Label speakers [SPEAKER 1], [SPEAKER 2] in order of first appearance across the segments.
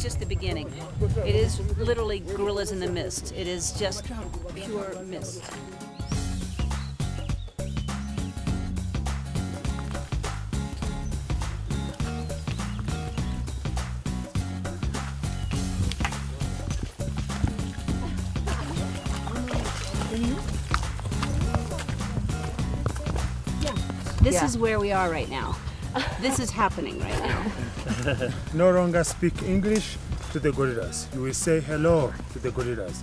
[SPEAKER 1] is just the beginning. It is literally gorillas in the mist. It is just pure mist. This
[SPEAKER 2] Yeah.
[SPEAKER 1] is where we are right now. This is happening right now.
[SPEAKER 3] no longer speak English to the gorillas. You will say hello to the gorillas.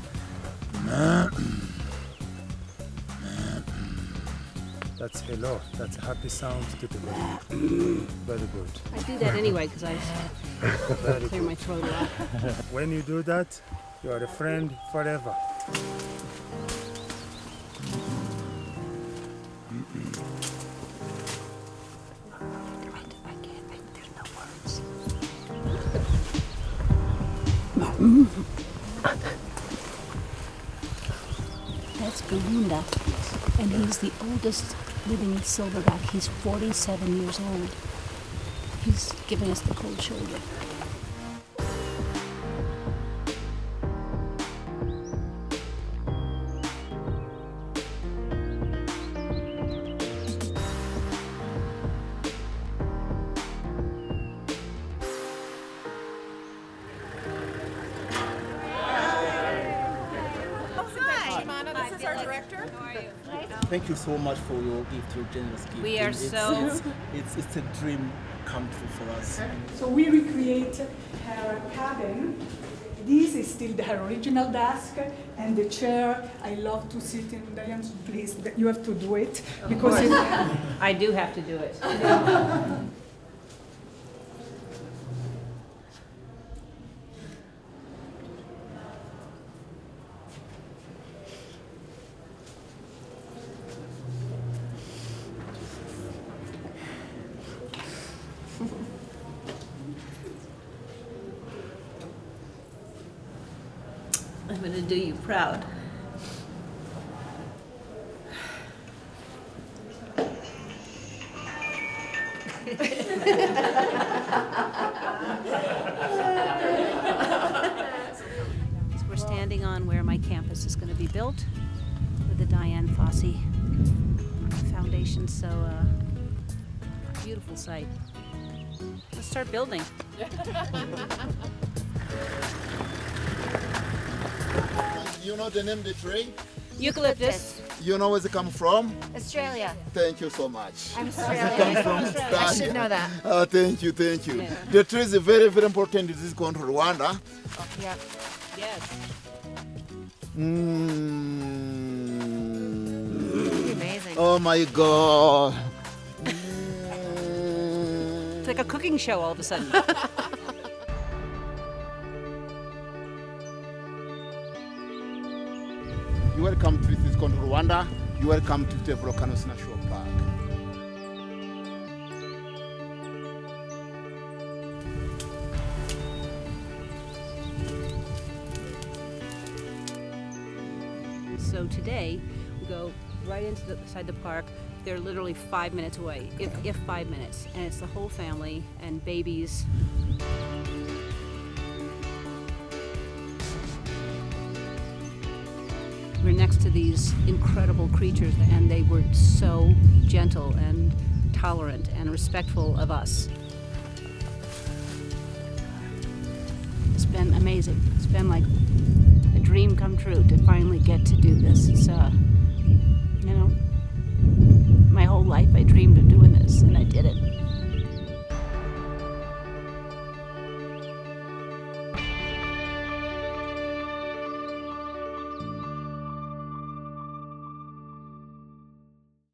[SPEAKER 3] That's hello. That's a happy sound to the gorilla. Very good.
[SPEAKER 1] I do that anyway because I clear
[SPEAKER 3] good.
[SPEAKER 1] my throat a lot.
[SPEAKER 3] When you do that, you are a friend forever.
[SPEAKER 1] That's Guhonda, and he's the oldest living silverback. He's 47 years old. He's giving us the cold shoulder.
[SPEAKER 4] Our director.
[SPEAKER 5] Thank you so much for your gift, your generous gift.
[SPEAKER 1] We are
[SPEAKER 5] It's-
[SPEAKER 1] so-
[SPEAKER 5] It's, it's, it's a dream come true for us.
[SPEAKER 6] So we recreate her cabin. This is still her original desk and the chair. I love to sit in Dian. Please, you have to do it because it,
[SPEAKER 1] I do have to do it. I'm going to do you proud. We're standing on where my campus is going to be built with the Dian Fossey Foundation. So, uh, beautiful site. Let's start building.
[SPEAKER 7] You know the name of the tree?
[SPEAKER 1] Eucalyptus.
[SPEAKER 7] You know where it come from?
[SPEAKER 4] Australia.
[SPEAKER 7] Thank you so much.
[SPEAKER 4] I'm
[SPEAKER 7] It come
[SPEAKER 4] Australian.
[SPEAKER 7] from
[SPEAKER 4] I
[SPEAKER 7] Australia.
[SPEAKER 4] should know that.
[SPEAKER 7] Uh, thank you, thank you.
[SPEAKER 1] Yeah.
[SPEAKER 7] The tree is very, very important in this country, Rwanda.
[SPEAKER 4] Yeah.
[SPEAKER 1] Yes.
[SPEAKER 7] Mm.
[SPEAKER 4] Amazing.
[SPEAKER 7] Oh my God.
[SPEAKER 1] It's like a cooking show all of a sudden.
[SPEAKER 7] You welcome to this country, Rwanda. You welcome to the Volcanoes National Park.
[SPEAKER 1] So today, we go right into the side the park. They're literally five minutes away, if, if five minutes, and it's the whole family and babies. We're next to these incredible creatures, and they were so gentle and tolerant and respectful of us. It's been amazing. It's been like a dream come true to finally get to do this. It's uh, you know, my whole life I dreamed of doing this, and I did it.